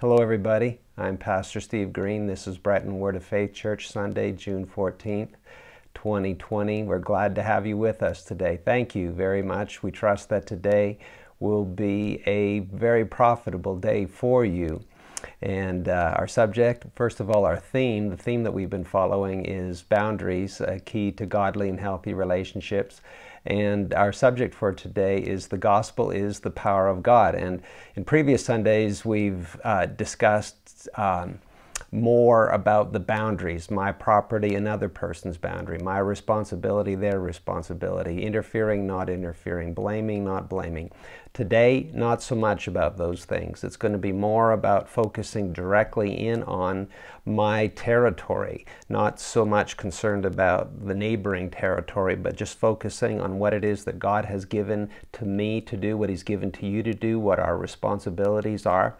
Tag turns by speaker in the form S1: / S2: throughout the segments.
S1: Hello, everybody. I'm Pastor Steve Green. This is Breton Word of Faith Church, Sunday, June 14th, 2020. We're glad to have you with us today. Thank you very much. We trust that today will be a very profitable day for you. And uh, our subject, first of all, our theme, the theme that we've been following is boundaries, a key to godly and healthy relationships. And our subject for today is the gospel is the power of God. And in previous Sundays, we've uh, discussed um, more about the boundaries my property, another person's boundary, my responsibility, their responsibility, interfering, not interfering, blaming, not blaming. Today, not so much about those things. It's going to be more about focusing directly in on my territory, not so much concerned about the neighboring territory, but just focusing on what it is that God has given to me to do, what He's given to you to do, what our responsibilities are.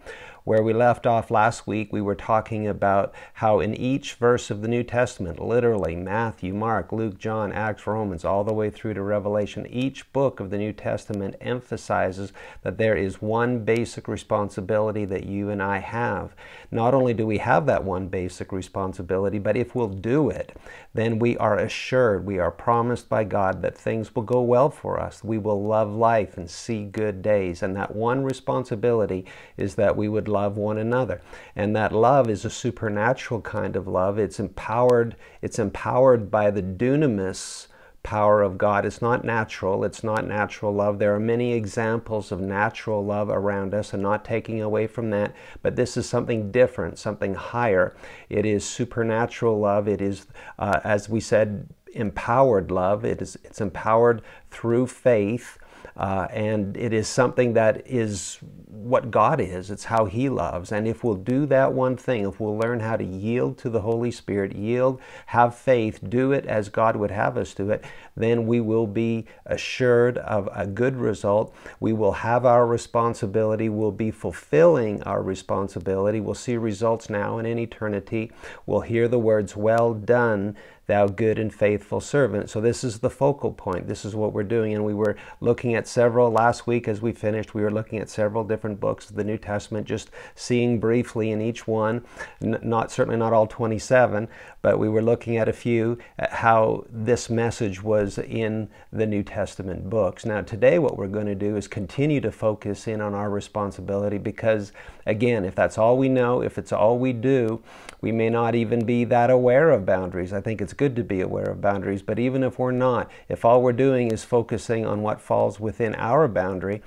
S1: Where we left off last week, we were talking about how in each verse of the New Testament, literally Matthew, Mark, Luke, John, Acts, Romans, all the way through to Revelation, each book of the New Testament emphasizes that there is one basic responsibility that you and I have. Not only do we have that one basic responsibility, but if we'll do it, then we are assured, we are promised by God that things will go well for us. We will love life and see good days. And that one responsibility is that we would love one another. And that love is a supernatural kind of love. It's empowered, it's empowered by the dunamis power of God. It's not natural. It's not natural love. There are many examples of natural love around us and not taking away from that, but this is something different, something higher. It is supernatural love. It is, uh, as we said, empowered love. It is, it's empowered through faith. Uh, and it is something that is what God is. It's how He loves. And if we'll do that one thing, if we'll learn how to yield to the Holy Spirit, yield, have faith, do it as God would have us do it, then we will be assured of a good result. We will have our responsibility. We'll be fulfilling our responsibility. We'll see results now and in eternity. We'll hear the words, Well done thou good and faithful servant. So this is the focal point. This is what we're doing. And we were looking at several, last week as we finished, we were looking at several different books of the New Testament, just seeing briefly in each one, not certainly not all 27, but we were looking at a few, at how this message was in the New Testament books. Now today what we're going to do is continue to focus in on our responsibility because again, if that's all we know, if it's all we do, we may not even be that aware of boundaries. I think it's good to be aware of boundaries, but even if we're not, if all we're doing is focusing on what falls within our boundary,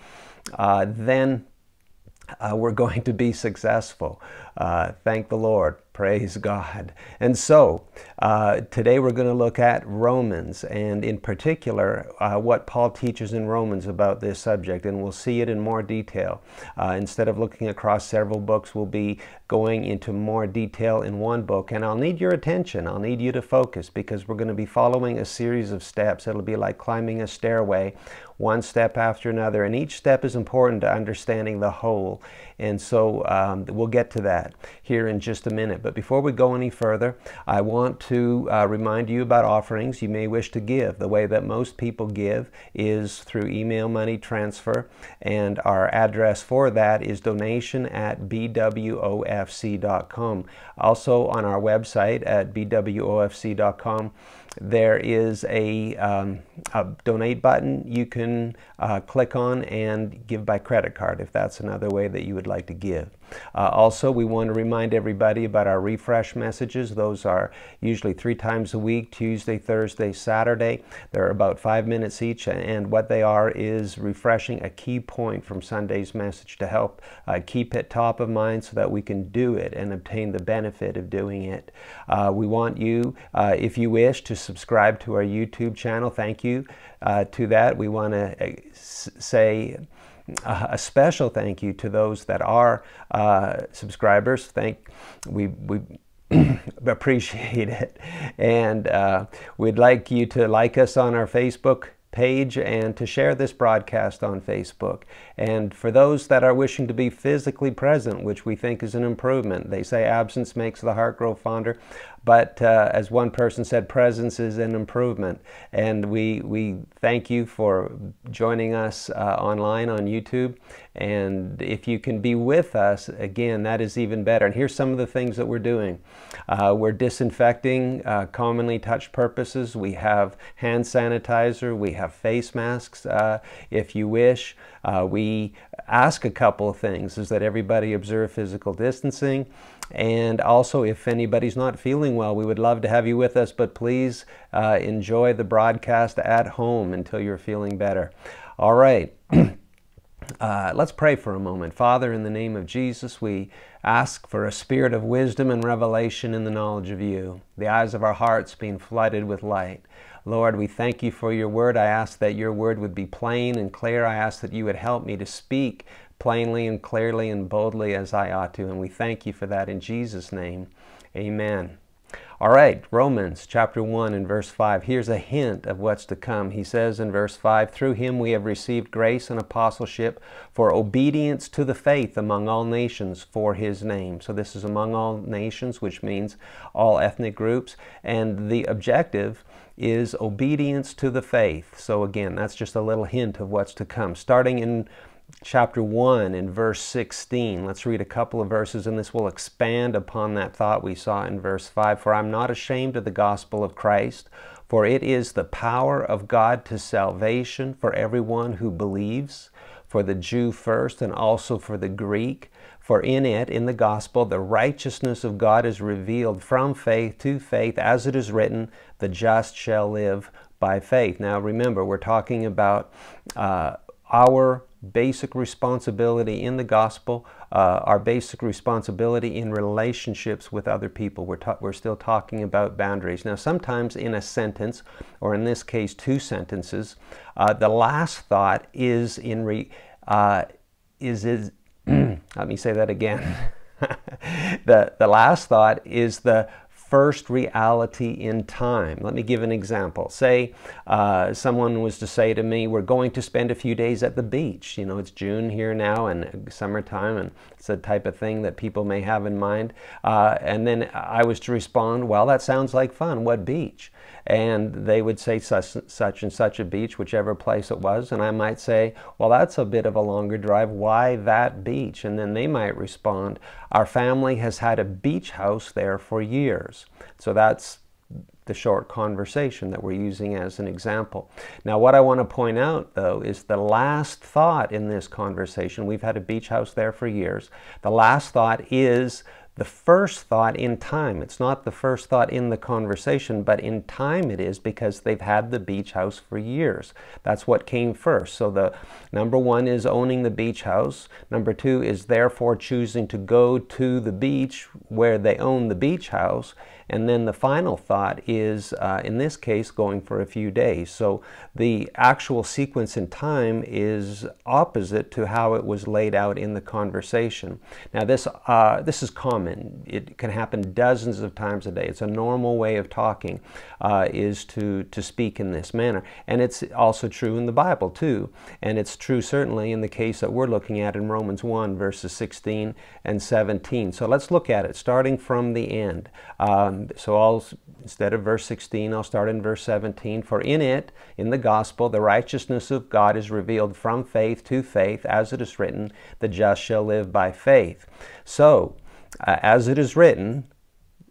S1: uh, then uh, we're going to be successful. Uh, thank the Lord. Praise God. And so, uh, today we're going to look at Romans, and in particular, uh, what Paul teaches in Romans about this subject, and we'll see it in more detail. Uh, instead of looking across several books, we'll be going into more detail in one book, and I'll need your attention. I'll need you to focus because we're going to be following a series of steps. It'll be like climbing a stairway, one step after another, and each step is important to understanding the whole. And so, um, we'll get to that here in just a minute. But before we go any further, I want to uh, remind you about offerings you may wish to give. The way that most people give is through email money transfer, and our address for that is donation at bwofc.com. Also on our website at bwofc.com, there is a, um, a, donate button you can uh, click on and give by credit card if that's another way that you would like to give. Uh, also, we want to remind everybody about our refresh messages. Those are usually three times a week Tuesday, Thursday, Saturday. They're about five minutes each, and what they are is refreshing a key point from Sunday's message to help uh, keep it top of mind so that we can do it and obtain the benefit of doing it. Uh, we want you, uh, if you wish, to subscribe to our YouTube channel. Thank you uh, to that. We want to a special thank you to those that are uh, subscribers. Thank we we appreciate it, and uh, we'd like you to like us on our Facebook page and to share this broadcast on Facebook. And for those that are wishing to be physically present, which we think is an improvement, they say absence makes the heart grow fonder. But uh, as one person said, presence is an improvement. And we, we thank you for joining us uh, online on YouTube. And if you can be with us, again, that is even better. And here's some of the things that we're doing uh, we're disinfecting uh, commonly touched purposes. We have hand sanitizer, we have face masks uh, if you wish. Uh, we ask a couple of things is that everybody observe physical distancing. And also, if anybody's not feeling well, we would love to have you with us, but please uh, enjoy the broadcast at home until you're feeling better. All right. Uh, let's pray for a moment. Father, in the name of Jesus, we ask for a spirit of wisdom and revelation in the knowledge of you, the eyes of our hearts being flooded with light. Lord, we thank you for your word. I ask that your word would be plain and clear. I ask that you would help me to speak plainly and clearly and boldly as I ought to. And we thank you for that in Jesus' name. Amen. All right, Romans chapter 1 and verse 5. Here's a hint of what's to come. He says in verse 5 Through him we have received grace and apostleship for obedience to the faith among all nations for his name. So this is among all nations, which means all ethnic groups. And the objective is obedience to the faith. So again, that's just a little hint of what's to come. Starting in chapter 1 in verse 16. Let's read a couple of verses, and this will expand upon that thought we saw in verse 5. For I'm not ashamed of the gospel of Christ, for it is the power of God to salvation for everyone who believes, for the Jew first, and also for the Greek. For in it, in the gospel, the righteousness of God is revealed from faith to faith, as it is written, the just shall live by faith. Now remember, we're talking about uh, our basic responsibility in the gospel, uh, our basic responsibility in relationships with other people. We're, we're still talking about boundaries. Now, sometimes in a sentence, or in this case, two sentences, uh, the last thought is in re, uh, is is. let me say that again. the the last thought is the first reality in time. Let me give an example. Say uh, someone was to say to me, We're going to spend a few days at the beach. You know, it's June here now and summertime, and it's the type of thing that people may have in mind. Uh, and then I was to respond, Well, that sounds like fun. What beach? And they would say such, such and such a beach, whichever place it was, and I might say, well, that's a bit of a longer drive. Why that beach? And then they might respond, our family has had a beach house there for years. So that's the short conversation that we're using as an example. Now, what I want to point out, though, is the last thought in this conversation. We've had a beach house there for years. The last thought is the first thought in time. It's not the first thought in the conversation, but in time it is because they've had the beach house for years. That's what came first. So the number one is owning the beach house. Number two is therefore choosing to go to the beach where they own the beach house. And then the final thought is, uh, in this case, going for a few days. So the actual sequence in time is opposite to how it was laid out in the conversation. Now this, uh, this is common. It can happen dozens of times a day. It's a normal way of talking, uh, is to, to speak in this manner. And it's also true in the Bible too. And it's true certainly in the case that we're looking at in Romans 1 verses 16 and 17. So let's look at it starting from the end. Um, so I'll, instead of verse 16, I'll start in verse 17. For in it, in the gospel, the righteousness of God is revealed from faith to faith, as it is written, the just shall live by faith. So, uh, as it is written,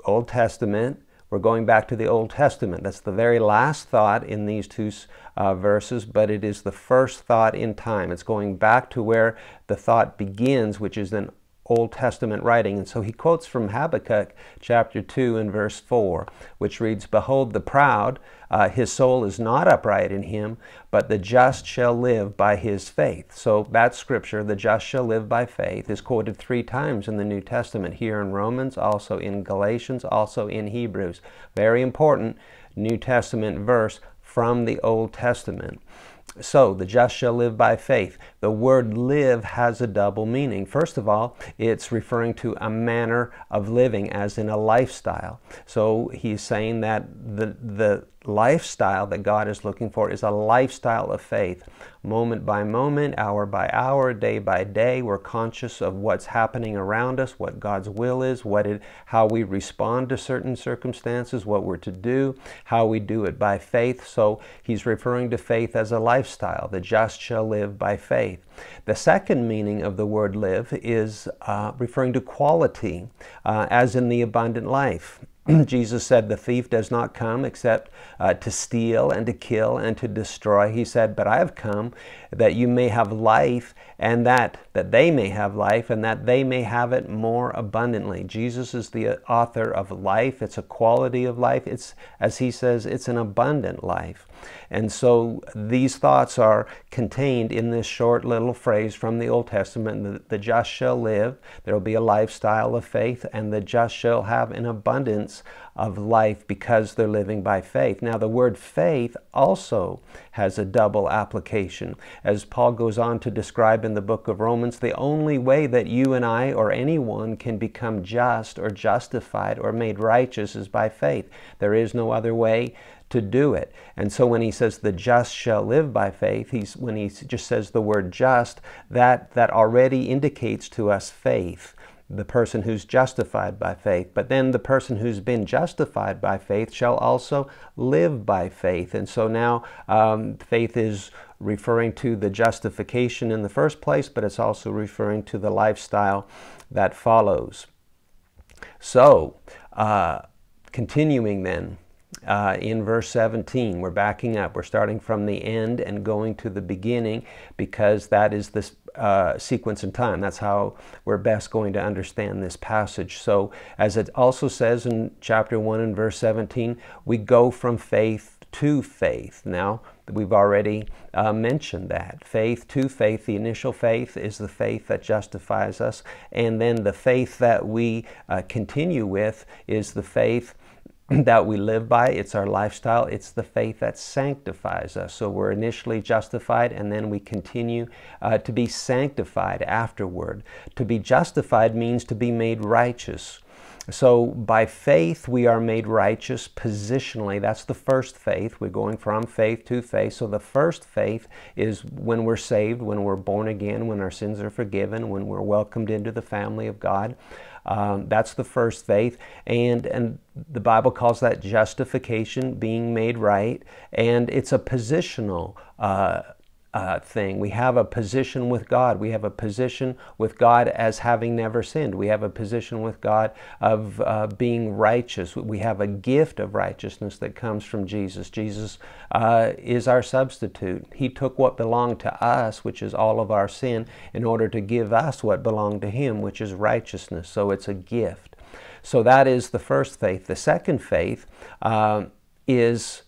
S1: Old Testament, we're going back to the Old Testament. That's the very last thought in these two uh, verses, but it is the first thought in time. It's going back to where the thought begins, which is then Old Testament writing. And so he quotes from Habakkuk chapter 2 and verse 4, which reads, Behold, the proud, uh, his soul is not upright in him, but the just shall live by his faith. So that scripture, the just shall live by faith, is quoted three times in the New Testament, here in Romans, also in Galatians, also in Hebrews. Very important New Testament verse from the Old Testament. So, the just shall live by faith. The word live has a double meaning. First of all, it's referring to a manner of living, as in a lifestyle. So, he's saying that the, the lifestyle that God is looking for is a lifestyle of faith. Moment by moment, hour by hour, day by day, we're conscious of what's happening around us, what God's will is, what it, how we respond to certain circumstances, what we're to do, how we do it by faith. So he's referring to faith as a lifestyle. The just shall live by faith. The second meaning of the word live is uh, referring to quality, uh, as in the abundant life. Jesus said, The thief does not come except uh, to steal and to kill and to destroy. He said, But I have come that you may have life and that, that they may have life and that they may have it more abundantly. Jesus is the author of life. It's a quality of life. It's, as he says, it's an abundant life. And so these thoughts are contained in this short little phrase from the Old Testament the, the just shall live, there will be a lifestyle of faith, and the just shall have an abundance of life because they're living by faith. Now, the word faith also has a double application. As Paul goes on to describe in the book of Romans, the only way that you and I or anyone can become just or justified or made righteous is by faith. There is no other way to do it. And so when he says the just shall live by faith, he's when he just says the word just, that that already indicates to us faith the person who's justified by faith. But then the person who's been justified by faith shall also live by faith. And so now um, faith is referring to the justification in the first place, but it's also referring to the lifestyle that follows. So, uh, continuing then, uh, in verse 17. We're backing up. We're starting from the end and going to the beginning because that is this uh, sequence in time. That's how we're best going to understand this passage. So, as it also says in chapter 1 and verse 17, we go from faith to faith. Now, we've already uh, mentioned that. Faith to faith, the initial faith is the faith that justifies us, and then the faith that we uh, continue with is the faith that we live by. It's our lifestyle. It's the faith that sanctifies us. So we're initially justified and then we continue uh, to be sanctified afterward. To be justified means to be made righteous. So by faith we are made righteous positionally. That's the first faith. We're going from faith to faith. So the first faith is when we're saved, when we're born again, when our sins are forgiven, when we're welcomed into the family of God. Um, that's the first faith. And, and the Bible calls that justification, being made right. And it's a positional uh, uh, thing. We have a position with God. We have a position with God as having never sinned. We have a position with God of uh, being righteous. We have a gift of righteousness that comes from Jesus. Jesus uh, is our substitute. He took what belonged to us, which is all of our sin, in order to give us what belonged to Him, which is righteousness. So it's a gift. So that is the first faith. The second faith uh, is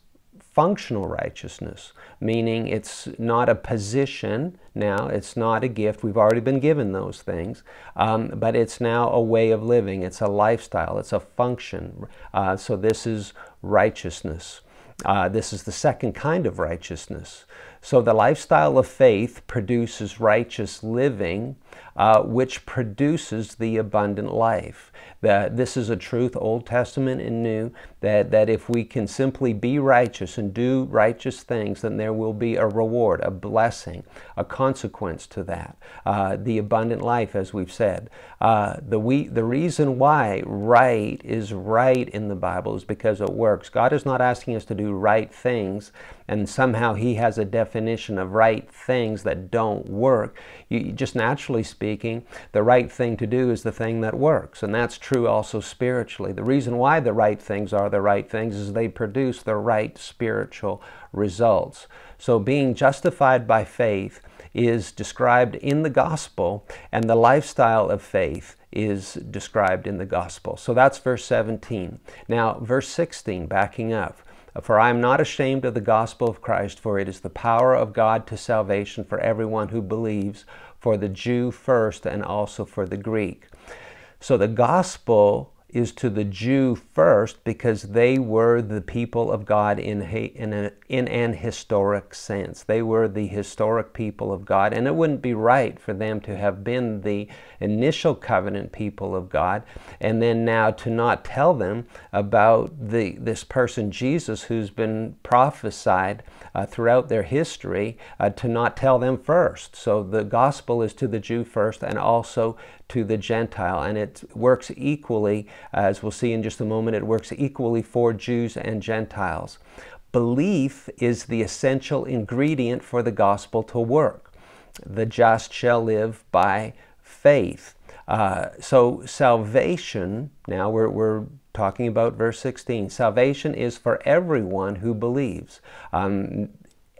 S1: functional righteousness, meaning it's not a position now, it's not a gift. We've already been given those things, um, but it's now a way of living, it's a lifestyle, it's a function. Uh, so this is righteousness. Uh, this is the second kind of righteousness. So the lifestyle of faith produces righteous living, uh, which produces the abundant life. That this is a truth, Old Testament and New, that, that if we can simply be righteous and do righteous things, then there will be a reward, a blessing, a consequence to that. Uh, the abundant life, as we've said. Uh, the, we, the reason why right is right in the Bible is because it works. God is not asking us to do right things and somehow He has a definition of right things that don't work. You, just naturally speaking, the right thing to do is the thing that works. And that's true also spiritually. The reason why the right things are the right things is they produce the right spiritual results. So being justified by faith is described in the gospel, and the lifestyle of faith is described in the gospel. So that's verse 17. Now, verse 16, backing up. For I am not ashamed of the gospel of Christ, for it is the power of God to salvation for everyone who believes, for the Jew first and also for the Greek. So the gospel is to the Jew first because they were the people of God in, in, a, in an historic sense. They were the historic people of God, and it wouldn't be right for them to have been the initial covenant people of God and then now to not tell them about the, this person Jesus who's been prophesied uh, throughout their history, uh, to not tell them first. So the gospel is to the Jew first and also to the Gentile. And it works equally, as we'll see in just a moment, it works equally for Jews and Gentiles. Belief is the essential ingredient for the gospel to work. The just shall live by faith. Uh, so salvation, now we're, we're talking about verse 16. Salvation is for everyone who believes. Um,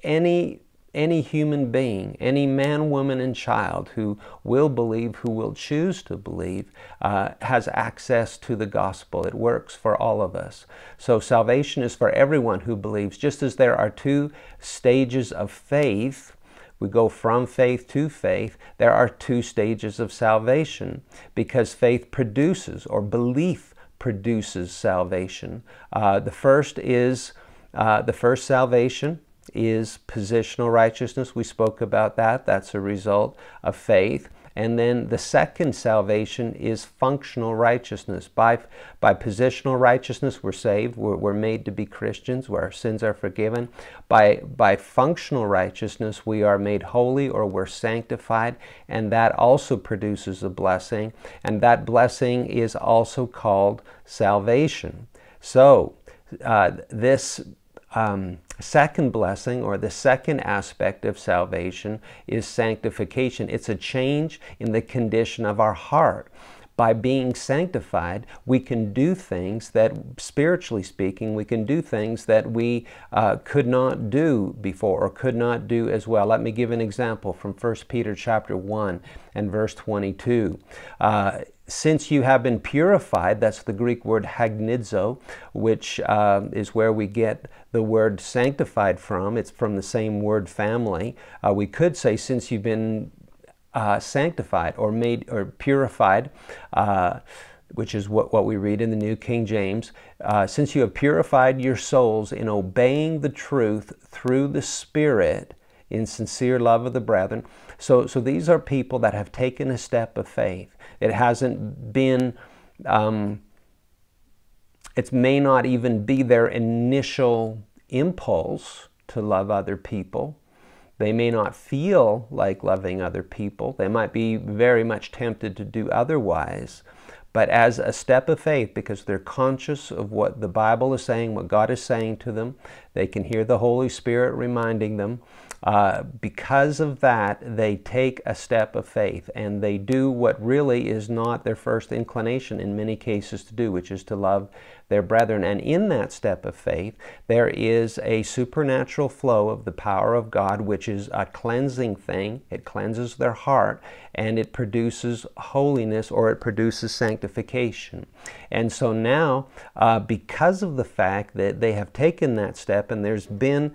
S1: any any human being, any man, woman, and child who will believe, who will choose to believe, uh, has access to the gospel. It works for all of us. So salvation is for everyone who believes, just as there are two stages of faith. We go from faith to faith. There are two stages of salvation because faith produces, or belief produces salvation. Uh, the first is uh, the first salvation is positional righteousness. We spoke about that. That's a result of faith. And then the second salvation is functional righteousness. By, by positional righteousness, we're saved. We're, we're made to be Christians where our sins are forgiven. By, by functional righteousness, we are made holy or we're sanctified. And that also produces a blessing. And that blessing is also called salvation. So, uh, this um, second blessing or the second aspect of salvation is sanctification. It's a change in the condition of our heart. By being sanctified, we can do things that, spiritually speaking, we can do things that we uh, could not do before or could not do as well. Let me give an example from 1 Peter chapter 1 and verse 22. Uh, since you have been purified, that's the Greek word hagnizo, which uh, is where we get the word sanctified from. It's from the same word family. Uh, we could say, since you've been uh, sanctified or made or purified, uh, which is what, what we read in the New King James, uh, since you have purified your souls in obeying the truth through the Spirit in sincere love of the brethren. So, so these are people that have taken a step of faith. It hasn't been, um, it may not even be their initial impulse to love other people. They may not feel like loving other people. They might be very much tempted to do otherwise. But as a step of faith, because they're conscious of what the Bible is saying, what God is saying to them, they can hear the Holy Spirit reminding them. Uh, because of that, they take a step of faith and they do what really is not their first inclination in many cases to do, which is to love their brethren. And in that step of faith, there is a supernatural flow of the power of God, which is a cleansing thing. It cleanses their heart and it produces holiness or it produces sanctification. And so now, uh, because of the fact that they have taken that step and there's been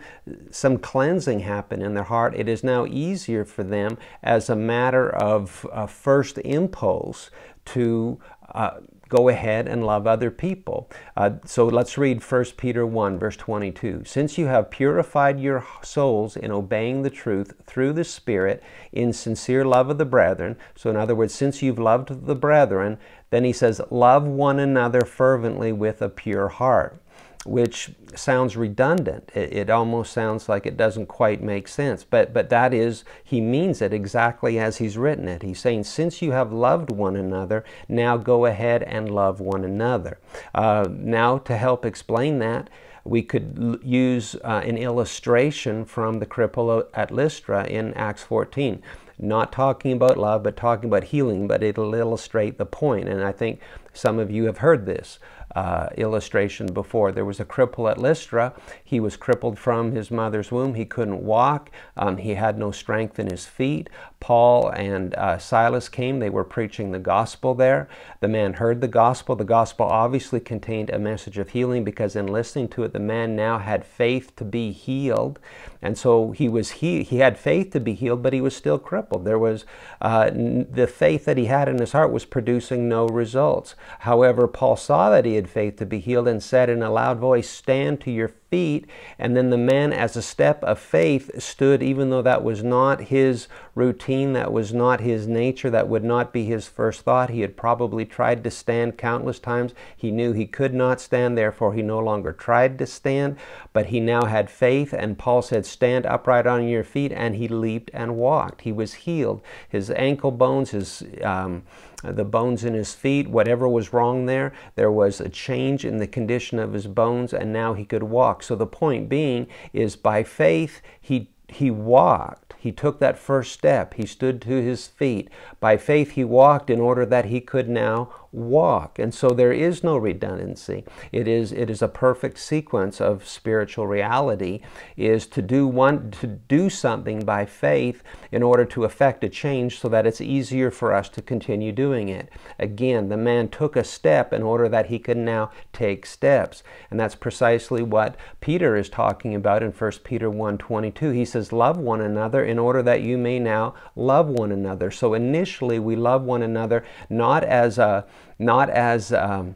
S1: some cleansing happen in their heart, it is now easier for them as a matter of uh, first impulse to uh, go ahead and love other people. Uh, so let's read 1 Peter 1, verse 22. Since you have purified your souls in obeying the truth through the Spirit in sincere love of the brethren, so in other words, since you've loved the brethren, then he says, love one another fervently with a pure heart which sounds redundant. It, it, almost sounds like it doesn't quite make sense. But, but that is, he means it exactly as he's written it. He's saying, since you have loved one another, now go ahead and love one another. Uh, now, to help explain that, we could use uh, an illustration from the cripple at Lystra in Acts 14 not talking about love, but talking about healing, but it'll illustrate the point. And I think some of you have heard this. Uh, illustration before. There was a cripple at Lystra. He was crippled from his mother's womb. He couldn't walk. Um, he had no strength in his feet. Paul and uh, Silas came. They were preaching the gospel there. The man heard the gospel. The gospel obviously contained a message of healing because in listening to it, the man now had faith to be healed. And so he was he he had faith to be healed, but he was still crippled. There was uh, the faith that he had in his heart was producing no results. However, Paul saw that he had faith to be healed and said in a loud voice, "Stand to your feet. And then the man, as a step of faith, stood, even though that was not his routine, that was not his nature, that would not be his first thought. He had probably tried to stand countless times. He knew he could not stand, therefore, he no longer tried to stand. But he now had faith, and Paul said, Stand upright on your feet. And he leaped and walked. He was healed. His ankle bones, his. Um, the bones in his feet, whatever was wrong there, there was a change in the condition of his bones, and now he could walk. So the point being is by faith, he, he walked he took that first step. He stood to his feet. By faith, he walked in order that he could now walk. And so there is no redundancy. It is, it is a perfect sequence of spiritual reality is to do one to do something by faith in order to effect a change so that it's easier for us to continue doing it. Again, the man took a step in order that he could now take steps. And that's precisely what Peter is talking about in 1 Peter 1:22. He says, "Love one another in order that you may now love one another." So initially we love one another not as a not as um,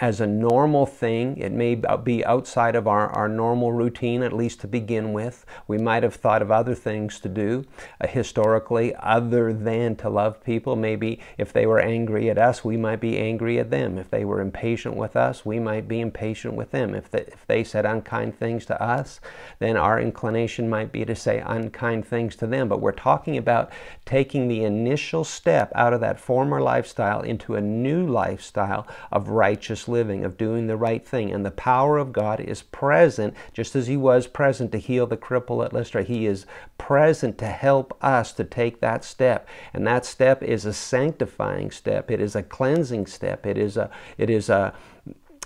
S1: as a normal thing. It may be outside of our, our normal routine, at least to begin with. We might have thought of other things to do uh, historically other than to love people. Maybe if they were angry at us, we might be angry at them. If they were impatient with us, we might be impatient with them. If they, if they said unkind things to us, then our inclination might be to say unkind things to them. But we're talking about taking the initial step out of that former lifestyle into a new lifestyle of righteous living, of doing the right thing. And the power of God is present, just as He was present to heal the cripple at Lystra. He is present to help us to take that step. And that step is a sanctifying step. It is a cleansing step. It is a, it is a,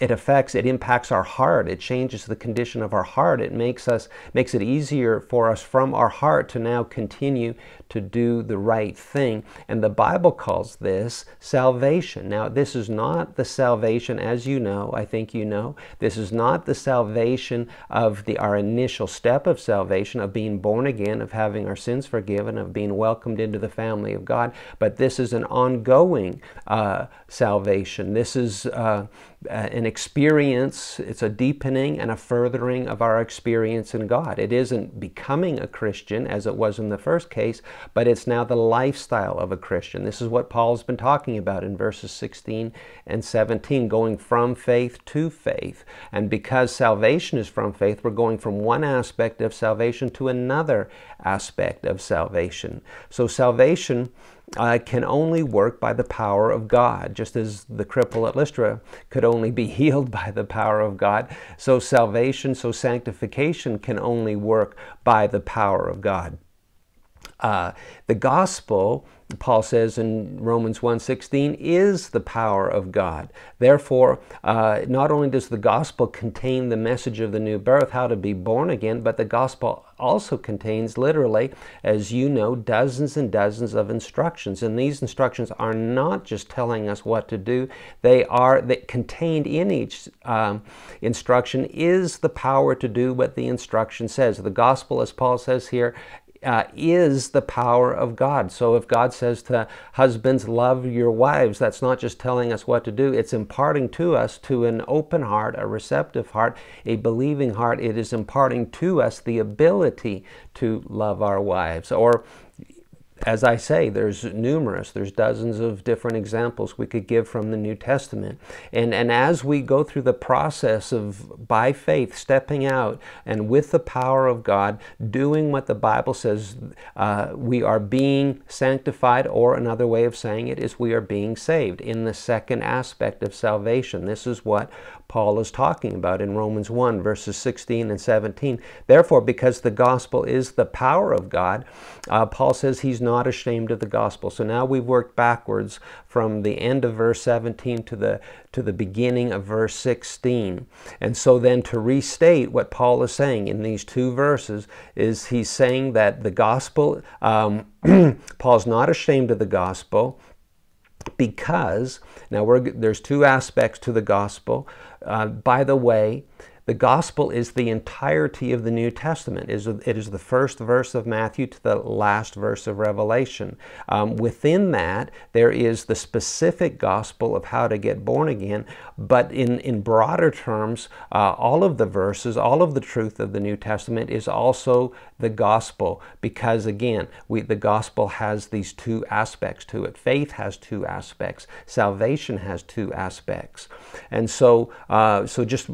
S1: it affects it impacts our heart it changes the condition of our heart it makes us makes it easier for us from our heart to now continue to do the right thing. And the bible calls this salvation. Now this is not the salvation as you know i think you know this is not the salvation of the our initial step of salvation of being born again of having our sins forgiven of being welcomed into the family of god but this is an ongoing uh, salvation. This is uh, uh, an experience, it's a deepening and a furthering of our experience in God. It isn't becoming a Christian as it was in the first case, but it's now the lifestyle of a Christian. This is what Paul's been talking about in verses 16 and 17, going from faith to faith. And because salvation is from faith, we're going from one aspect of salvation to another aspect of salvation. So salvation uh, can only work by the power of God, just as the cripple at Lystra could only be healed by the power of God. So salvation, so sanctification can only work by the power of God. Uh, the gospel Paul says in Romans 1:16 is the power of God. Therefore, uh, not only does the gospel contain the message of the new birth, how to be born again, but the gospel also contains literally, as you know, dozens and dozens of instructions. And these instructions are not just telling us what to do; they are that contained in each um, instruction is the power to do what the instruction says. The gospel, as Paul says here, uh, is the power of God. So if God says to husbands, love your wives, that's not just telling us what to do, it's imparting to us, to an open heart, a receptive heart, a believing heart, it is imparting to us the ability to love our wives. Or as I say, there's numerous, there's dozens of different examples we could give from the New Testament. And, and as we go through the process of, by faith, stepping out and with the power of God, doing what the Bible says, uh, we are being sanctified, or another way of saying it is we are being saved in the second aspect of salvation. This is what Paul is talking about in Romans 1, verses 16 and 17. Therefore, because the gospel is the power of God, uh, Paul says he's not ashamed of the gospel. So now we've worked backwards from the end of verse 17 to the, to the beginning of verse 16. And so then to restate what Paul is saying in these two verses is he's saying that the gospel, um, Paul's not ashamed of the gospel because now there's two aspects to the gospel. Uh, by the way, the gospel is the entirety of the New Testament. It is the first verse of Matthew to the last verse of Revelation. Um, within that, there is the specific gospel of how to get born again, but in, in broader terms, uh, all of the verses, all of the truth of the New Testament is also the gospel because, again, we, the gospel has these two aspects to it. Faith has two aspects, salvation has two aspects. And so, uh, so just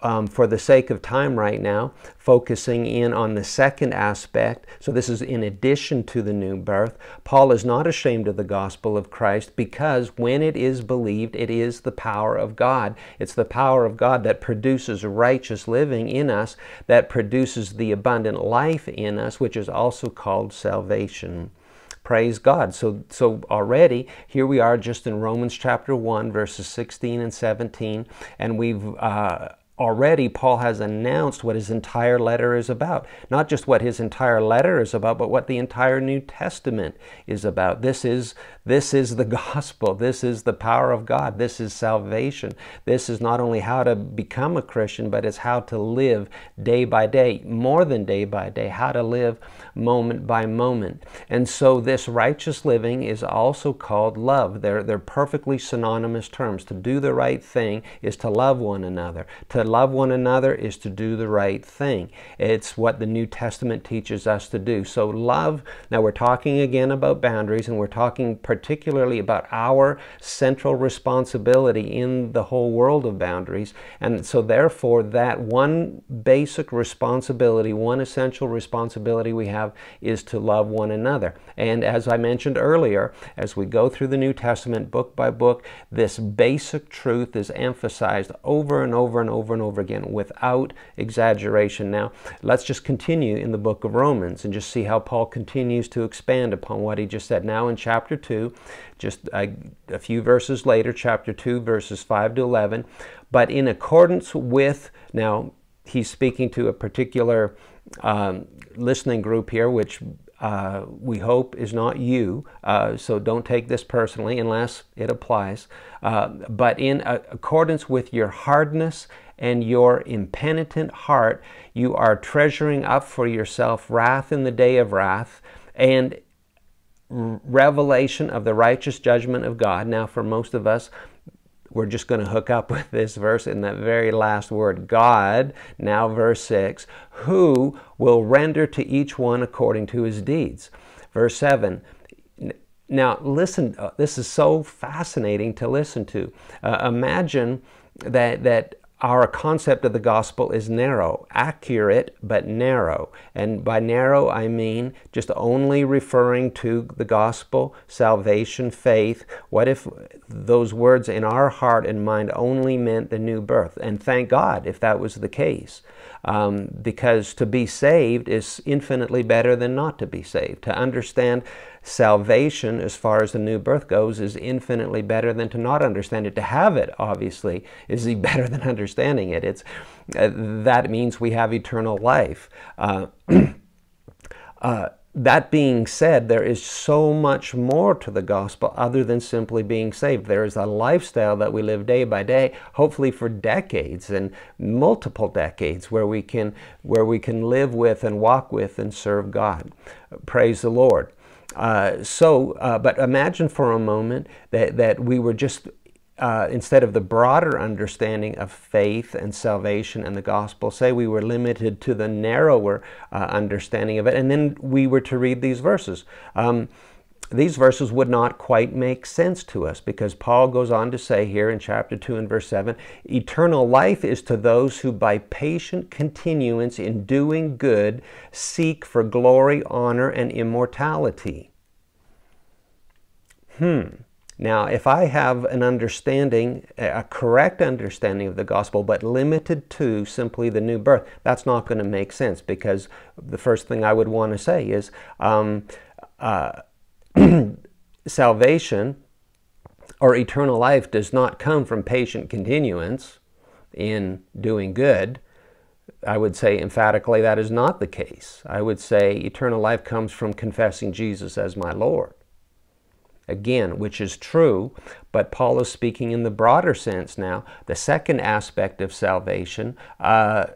S1: um, for the sake of time right now, focusing in on the second aspect. So, this is in addition to the new birth. Paul is not ashamed of the gospel of Christ because when it is believed, it is the power of God. It's the power of God that produces righteous living in us, that produces the abundant life in us, which is also called salvation praise God. So, so already here we are just in Romans chapter 1, verses 16 and 17, and we've uh, already Paul has announced what his entire letter is about. Not just what his entire letter is about, but what the entire New Testament is about. This is this is the gospel. This is the power of God. This is salvation. This is not only how to become a Christian, but it's how to live day by day, more than day by day, how to live moment by moment. And so this righteous living is also called love. They're, they're perfectly synonymous terms. To do the right thing is to love one another. To love one another is to do the right thing. It's what the New Testament teaches us to do. So love, now we're talking again about boundaries and we're talking particularly about our central responsibility in the whole world of boundaries. And so therefore that one basic responsibility, one essential responsibility we have is to love one another. And as I mentioned earlier, as we go through the New Testament book by book, this basic truth is emphasized over and over and over and over again without exaggeration. Now, let's just continue in the book of Romans and just see how Paul continues to expand upon what he just said. Now, in chapter 2, just a, a few verses later, chapter 2, verses 5 to 11, but in accordance with, now, he's speaking to a particular um, listening group here, which uh, we hope is not you. Uh, so don't take this personally unless it applies. Uh, but in accordance with your hardness and your impenitent heart, you are treasuring up for yourself wrath in the day of wrath and revelation of the righteous judgment of God. Now, for most of us, we're just going to hook up with this verse in that very last word God, now verse 6, who will render to each one according to his deeds. Verse 7, now listen, uh, this is so fascinating to listen to. Uh, imagine that, that our concept of the gospel is narrow, accurate but narrow. And by narrow, I mean just only referring to the gospel, salvation, faith. What if those words in our heart and mind only meant the new birth? And thank God if that was the case. Um, because to be saved is infinitely better than not to be saved. To understand salvation, as far as the new birth goes, is infinitely better than to not understand it. To have it, obviously, is better than understanding it. It's uh, that means we have eternal life. Uh, uh, that being said, there is so much more to the gospel other than simply being saved. There is a lifestyle that we live day by day, hopefully for decades and multiple decades, where we can where we can live with and walk with and serve God. Praise the Lord. Uh, so, uh, but imagine for a moment that, that we were just, uh, instead of the broader understanding of faith and salvation and the gospel, say we were limited to the narrower uh, understanding of it, and then we were to read these verses. Um, these verses would not quite make sense to us because Paul goes on to say here in chapter 2 and verse 7 eternal life is to those who by patient continuance in doing good seek for glory, honor, and immortality. Hmm. Now, if I have an understanding, a correct understanding of the gospel, but limited to simply the new birth, that's not going to make sense because the first thing I would want to say is um, uh, salvation or eternal life does not come from patient continuance in doing good. I would say emphatically that is not the case. I would say eternal life comes from confessing Jesus as my Lord again, which is true, but Paul is speaking in the broader sense now, the second aspect of salvation, uh,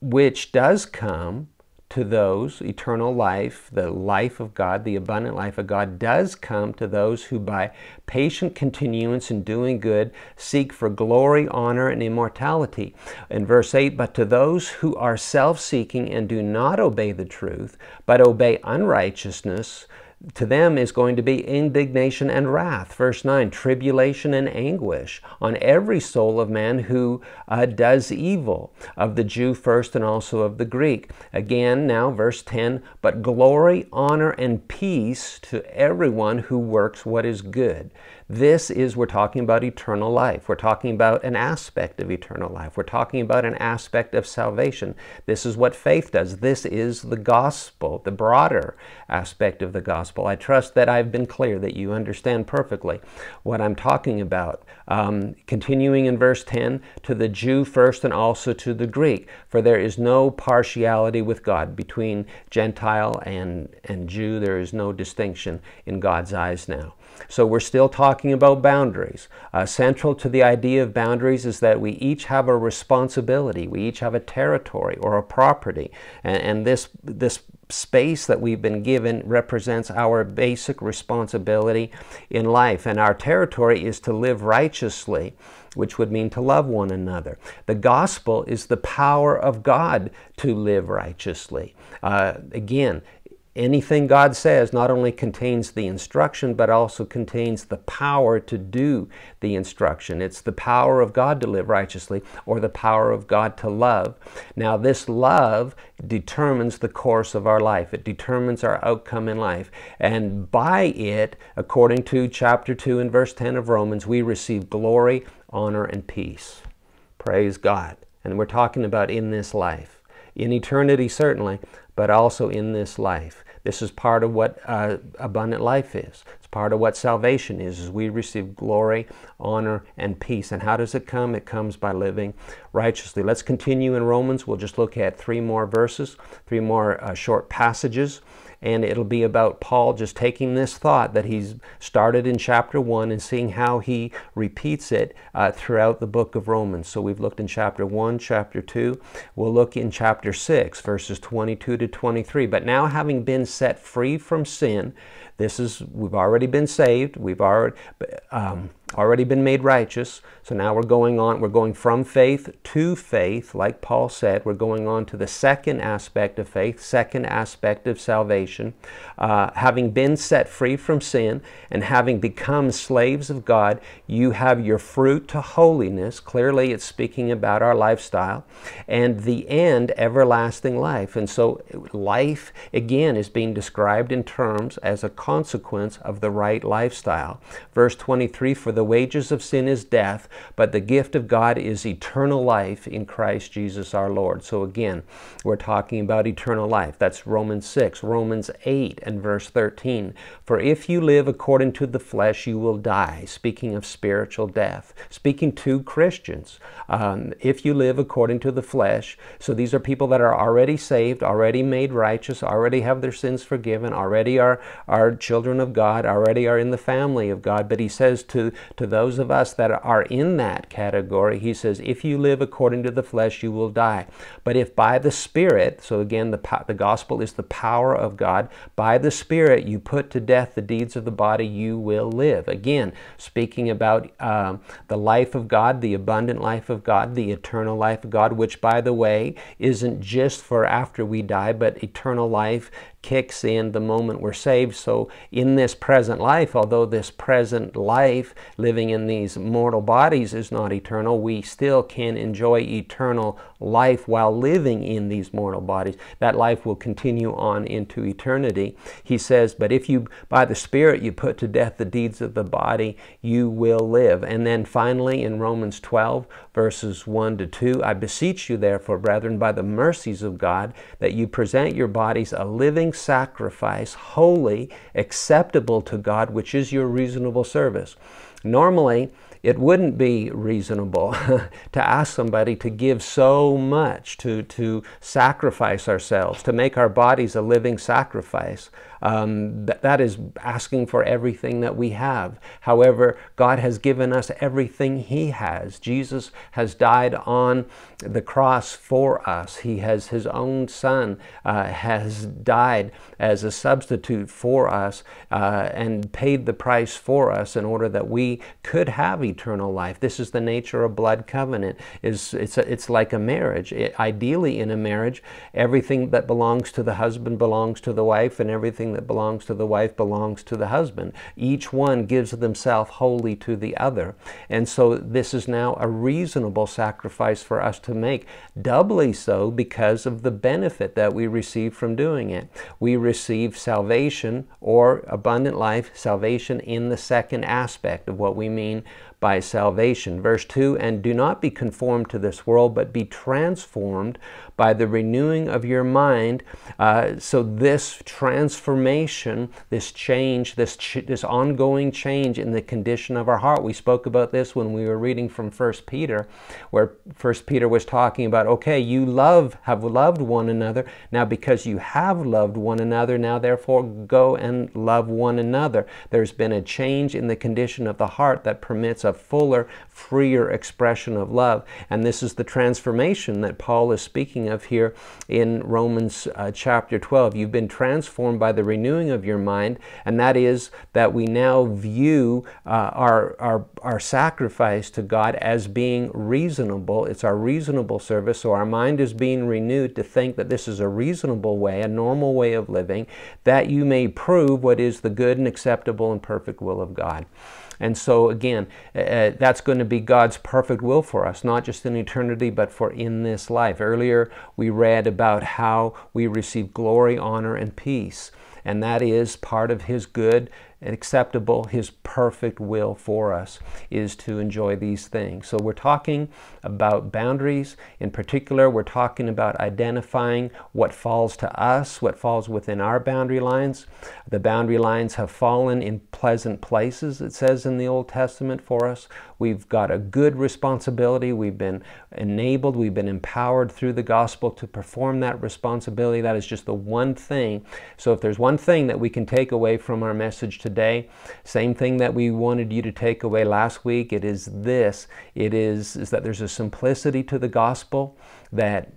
S1: which does come to those, eternal life, the life of God, the abundant life of God, does come to those who, by patient continuance in doing good, seek for glory, honor, and immortality. In verse 8, but to those who are self seeking and do not obey the truth, but obey unrighteousness, to them is going to be indignation and wrath. Verse 9, tribulation and anguish on every soul of man who uh, does evil, of the Jew first and also of the Greek. Again, now, verse 10, but glory, honor, and peace to everyone who works what is good. This is, we're talking about eternal life. We're talking about an aspect of eternal life. We're talking about an aspect of salvation. This is what faith does. This is the gospel, the broader aspect of the gospel. I trust that I've been clear, that you understand perfectly what I'm talking about. Um, continuing in verse 10, to the Jew first and also to the Greek, for there is no partiality with God between Gentile and, and Jew. There is no distinction in God's eyes now. So we're still talking about boundaries. Uh, central to the idea of boundaries is that we each have a responsibility. We each have a territory or a property. And, and this, this space that we've been given represents our basic responsibility in life. And our territory is to live righteously, which would mean to love one another. The gospel is the power of God to live righteously. Uh, again, anything God says not only contains the instruction, but also contains the power to do the instruction. It's the power of God to live righteously or the power of God to love. Now, this love determines the course of our life, it determines our outcome in life. And by it, according to chapter 2 and verse 10 of Romans, we receive glory, honor, and peace. Praise God. And we're talking about in this life. In eternity, certainly, but also in this life. This is part of what uh, abundant life is. It's part of what salvation is, is we receive glory, honor, and peace. And how does it come? It comes by living righteously. Let's continue in Romans. We'll just look at three more verses, three more uh, short passages and it'll be about Paul just taking this thought that he's started in chapter 1 and seeing how he repeats it uh, throughout the book of Romans. So we've looked in chapter 1, chapter 2. We'll look in chapter 6, verses 22 to 23. But now, having been set free from sin, this is, we've already been saved. We've already, um, already been made righteous. So now we're going on, we're going from faith to faith, like Paul said. We're going on to the second aspect of faith, second aspect of salvation. Uh, having been set free from sin and having become slaves of God, you have your fruit to holiness. Clearly, it's speaking about our lifestyle. And the end, everlasting life. And so, life, again, is being described in terms as a consequence of the right lifestyle. Verse 23 For the wages of sin is death, but the gift of God is eternal life in Christ Jesus our Lord. So again, we're talking about eternal life. That's Romans 6, Romans 8, and verse 13. For if you live according to the flesh, you will die. Speaking of spiritual death, speaking to Christians. Um, if you live according to the flesh, so these are people that are already saved, already made righteous, already have their sins forgiven, already are, are children of God, already are in the family of God. But he says to, to those of us that are in that category, he says, if you live according to the flesh, you will die. But if by the Spirit, so again, the, the gospel is the power of God, by the Spirit you put to death the deeds of the body, you will live. Again, speaking about um, the life of God, the abundant life of God, the eternal life of God, which, by the way, isn't just for after we die, but eternal life kicks in the moment we're saved. So, in this present life, although this present life, living in these mortal bodies, is not eternal, we still can enjoy eternal life while living in these mortal bodies. That life will continue on into eternity. He says, But if you, by the Spirit, you put to death the deeds of the body, you will live. And then finally, in Romans 12, verses 1 to 2, I beseech you, therefore, brethren, by the mercies of God, that you present your bodies a living sacrifice, holy, acceptable to God, which is your reasonable service. Normally, it wouldn't be reasonable to ask somebody to give so much, to, to sacrifice ourselves, to make our bodies a living sacrifice. Um, that, that is asking for everything that we have. However, God has given us everything He has. Jesus has died on the cross for us. He has His own Son uh, has died as a substitute for us uh, and paid the price for us in order that we could have eternal life. This is the nature of blood covenant. Is it's a, it's like a marriage. It, ideally, in a marriage, everything that belongs to the husband belongs to the wife, and everything everything that belongs to the wife belongs to the husband. Each one gives themselves wholly to the other. And so this is now a reasonable sacrifice for us to make, doubly so because of the benefit that we receive from doing it. We receive salvation or abundant life, salvation in the second aspect of what we mean by salvation. Verse 2 And do not be conformed to this world, but be transformed by the renewing of your mind. Uh, so, this transformation, this change, this, ch- this ongoing change in the condition of our heart, we spoke about this when we were reading from 1 Peter, where 1 Peter was talking about, okay, you love, have loved one another. Now, because you have loved one another, now therefore go and love one another. There's been a change in the condition of the heart that permits a fuller, freer expression of love. And this is the transformation that Paul is speaking of here in Romans uh, chapter 12. You've been transformed by the renewing of your mind, and that is that we now view uh, our, our, our sacrifice to God as being reasonable. It's our reasonable service, so our mind is being renewed to think that this is a reasonable way, a normal way of living, that you may prove what is the good and acceptable and perfect will of God. And so, again, uh, uh, that's going to be God's perfect will for us, not just in eternity, but for in this life. Earlier, we read about how we receive glory, honor, and peace. And that is part of His good acceptable, His perfect will for us is to enjoy these things. So we're talking about boundaries. In particular, we're talking about identifying what falls to us, what falls within our boundary lines. The boundary lines have fallen in pleasant places, it says in the Old Testament for us. We've got a good responsibility. We've been enabled, we've been empowered through the gospel to perform that responsibility. That is just the one thing. So if there's one thing that we can take away from our message today, same thing that we wanted you to take away last week, it is this. It is, is that there's a simplicity to the gospel that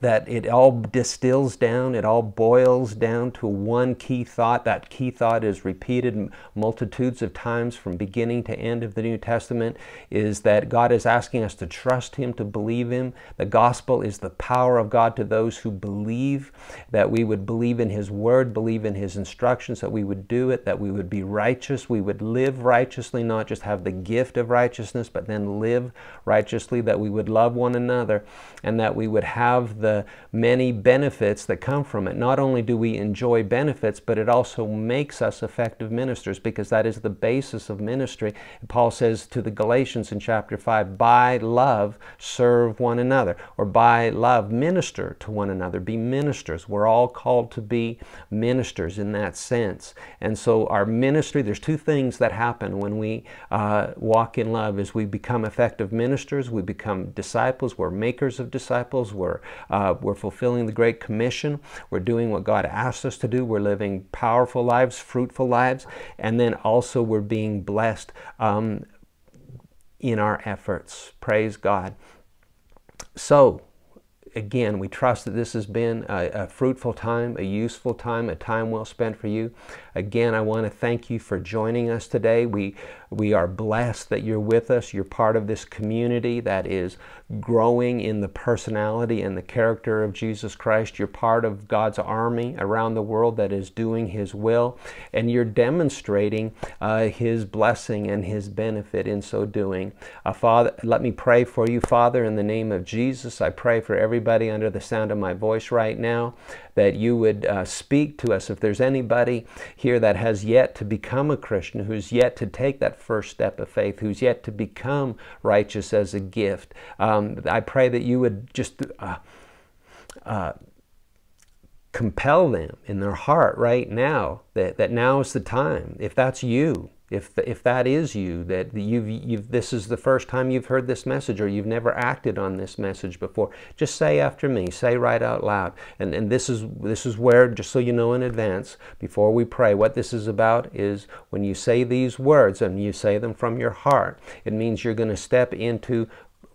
S1: that it all distills down, it all boils down to one key thought. That key thought is repeated multitudes of times from beginning to end of the New Testament is that God is asking us to trust Him, to believe Him. The gospel is the power of God to those who believe, that we would believe in His word, believe in His instructions, that we would do it, that we would be righteous, we would live righteously, not just have the gift of righteousness, but then live righteously, that we would love one another, and that we would have the many benefits that come from it. Not only do we enjoy benefits, but it also makes us effective ministers because that is the basis of ministry. Paul says to the Galatians in chapter 5 by love serve one another, or by love minister to one another. Be ministers. We're all called to be ministers in that sense. And so our ministry, there's two things that happen when we uh, walk in love is we become effective ministers, we become disciples, we're makers of disciples, we're uh, we're fulfilling the Great Commission. We're doing what God asked us to do. We're living powerful lives, fruitful lives, and then also we're being blessed um, in our efforts. Praise God. So, again, we trust that this has been a, a, fruitful time, a useful time, a time well spent for you. Again, I want to thank you for joining us today. We, we are blessed that you're with us. You're part of this community that is growing in the personality and the character of Jesus Christ. You're part of God's army around the world that is doing His will, and you're demonstrating uh, His blessing and His benefit in so doing. Uh, Father, let me pray for you, Father, in the name of Jesus. I pray for everybody under the sound of my voice right now that you would uh, speak to us. If there's anybody here that has yet to become a Christian, who's yet to take that first step of faith, who's yet to become righteous as a gift, um, I pray that you would just uh, uh, compel them in their heart right now that, that now is the time. If that's you, if, if that is you, that you've, you've, this is the first time you've heard this message or you've never acted on this message before, just say after me, say right out loud. And, and this, is, this is where, just so you know in advance, before we pray, what this is about is when you say these words and you say them from your heart, it means you're going to step into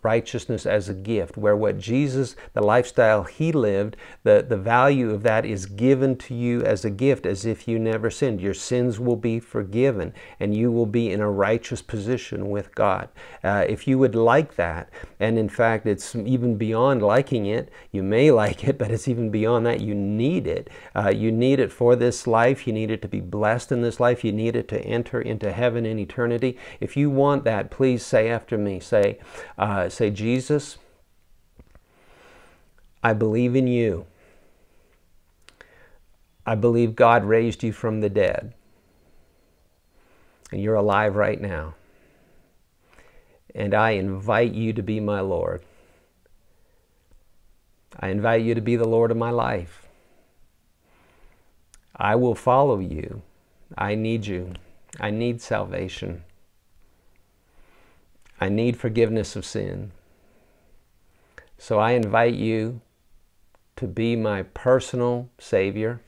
S1: righteousness as a gift, where what Jesus, the lifestyle he lived, the, the value of that is given to you as a gift, as if you never sinned. Your sins will be forgiven, and you will be in a righteous position with God. Uh, if you would like that, and in fact, it's even beyond liking it, you may like it, but it's even beyond that. You need it. Uh, you need it for this life. You need it to be blessed in this life. You need it to enter into heaven in eternity. If you want that, please say after me, say, uh, say, Jesus, I believe in you. I believe God raised you from the dead. And you're alive right now. And I invite you to be my Lord. I invite you to be the Lord of my life. I will follow you. I need you. I need salvation. I need forgiveness of sin. So I invite you to be my personal Savior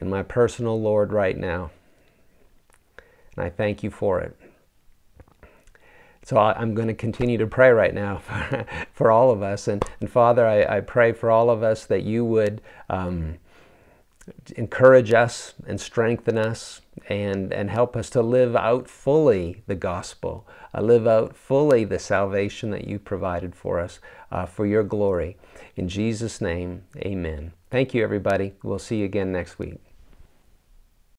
S1: and my personal Lord right now. And I thank you for it. So I'm going to continue to pray right now for, for all of us. And, and Father, I, I, pray for all of us that you would um, encourage us and strengthen us and, and help us to live out fully the gospel, uh, live out fully the salvation that you provided for us uh, for your glory. In Jesus' name, amen. Thank you, everybody. We'll see you again next week.